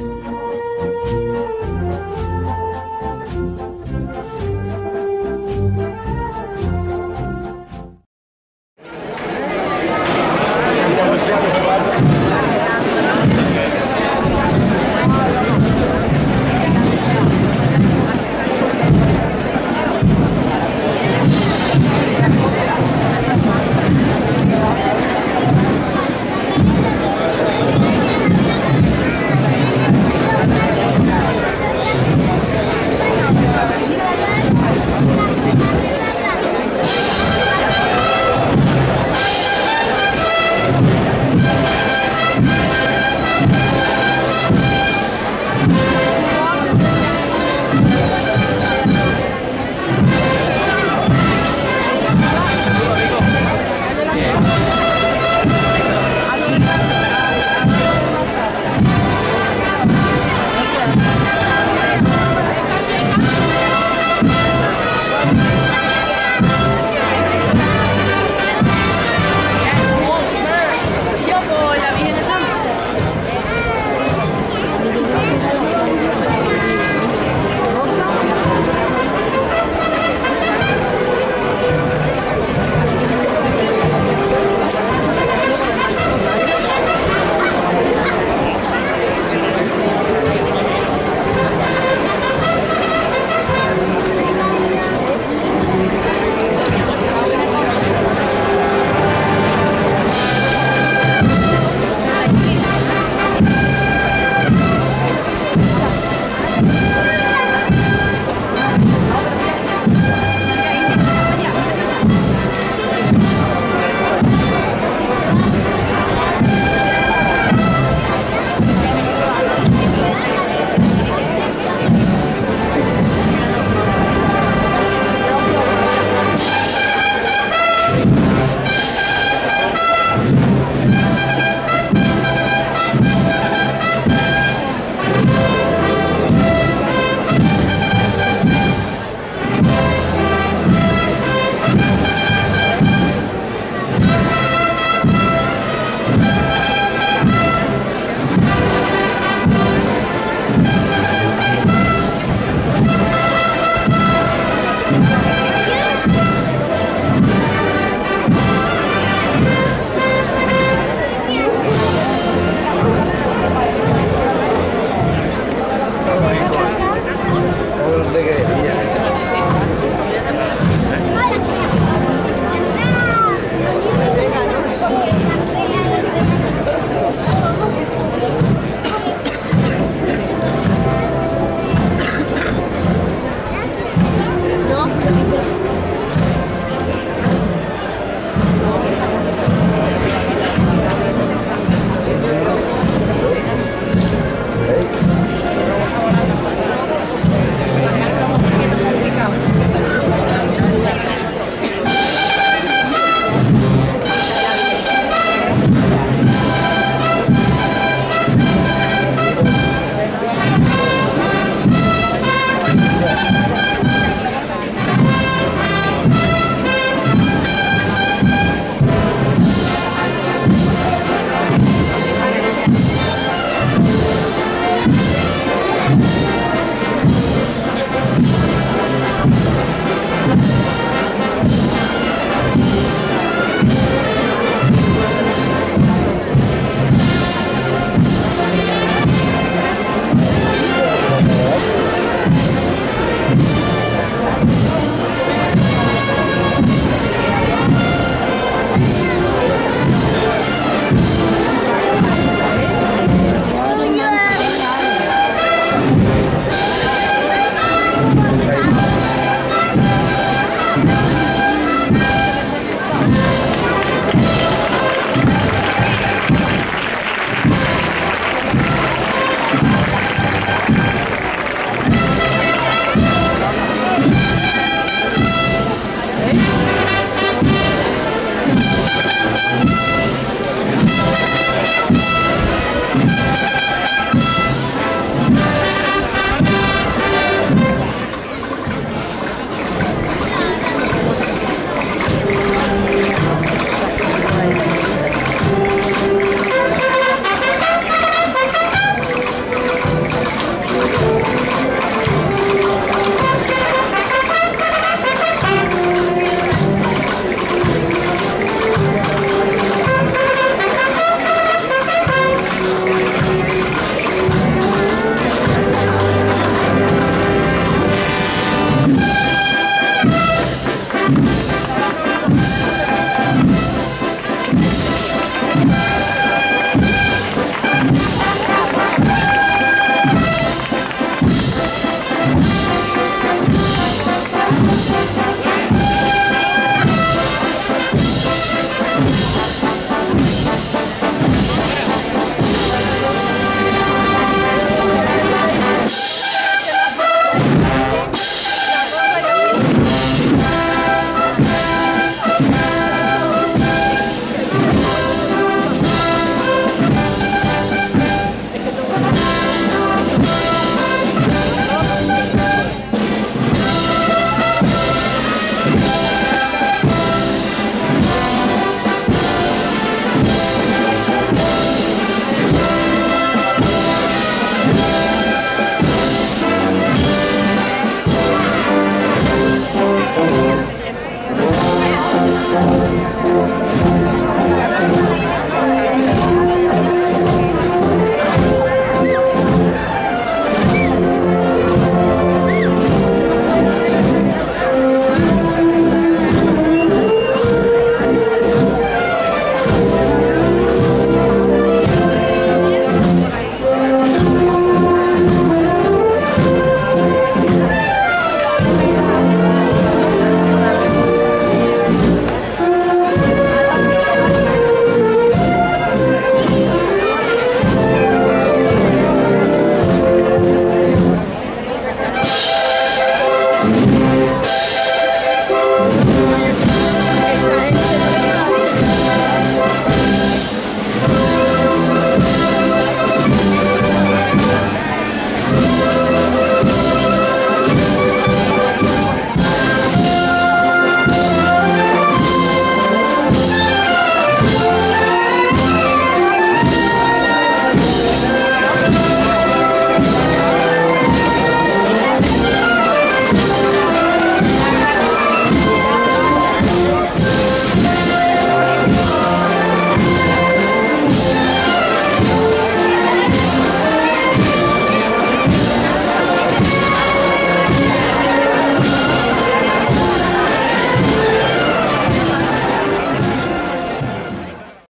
Th